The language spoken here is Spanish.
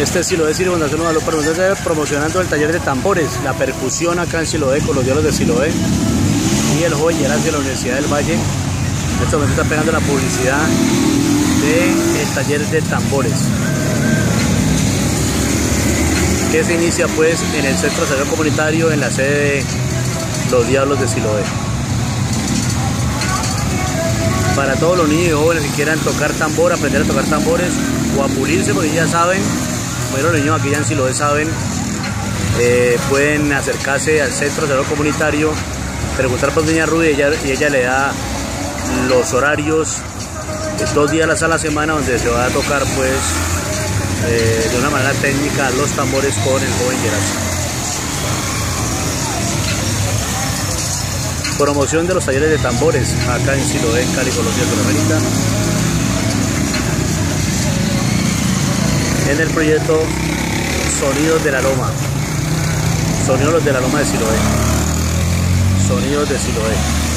Este es Siloé Fundación Guadalupe está promocionando el taller de tambores, la percusión acá en Siloé con los diálogos de Siloé y el joyer hacia la Universidad del Valle. En este momento está pegando la publicidad del taller de tambores que se inicia pues en el Centro Salud Comunitario en la sede de Los Diablos de Siloé. Para todos los niños y jóvenes que quieran tocar tambor, aprender a tocar tambores o a pulirse porque ya saben bueno, los niños aquí ya en Siloé saben, eh, pueden acercarse al centro de salud comunitario, preguntar por Doña Rudy y ella, le da los horarios dos días a la semana donde se va a tocar pues eh, de una manera técnica los tambores con el joven Gerardo. Promoción de los talleres de tambores acá en Siloé, Cali, Colombia, América. En el proyecto Sonidos de la Loma. Sonidos de la Loma de Siloé. Sonidos de Siloé.